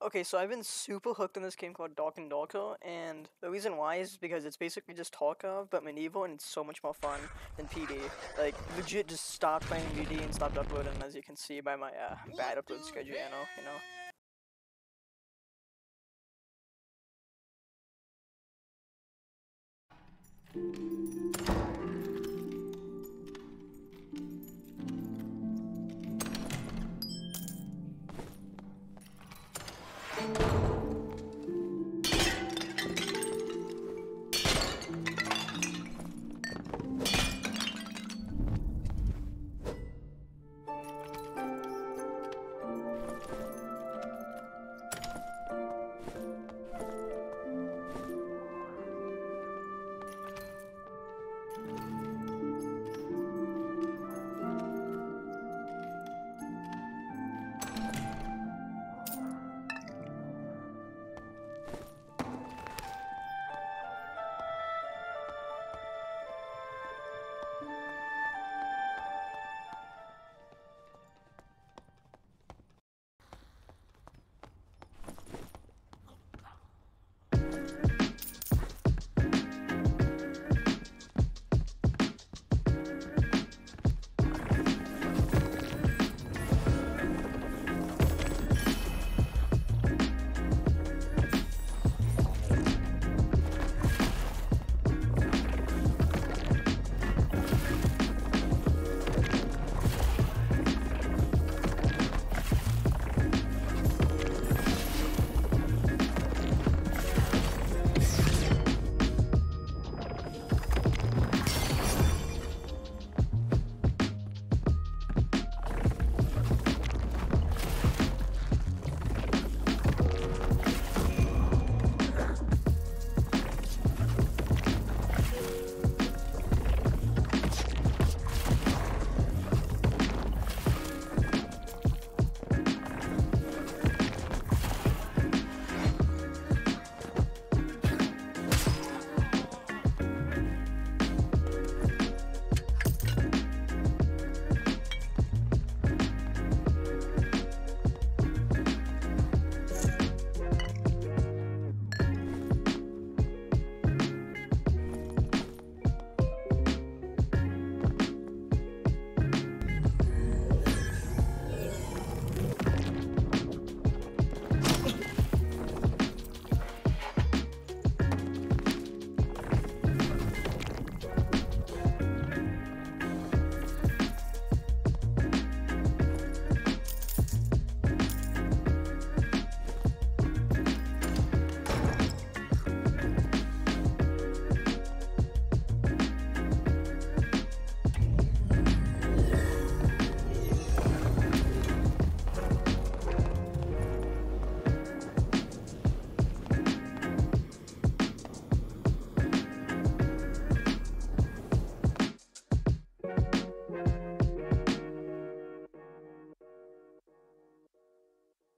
Okay, so I've been super hooked on this game called Dark and Darker, and the reason why is because it's basically just Tarkov, but medieval, and it's so much more fun than PD. Like, legit just stopped playing PD and stopped uploading, as you can see by my uh, bad upload schedule, you know, you know.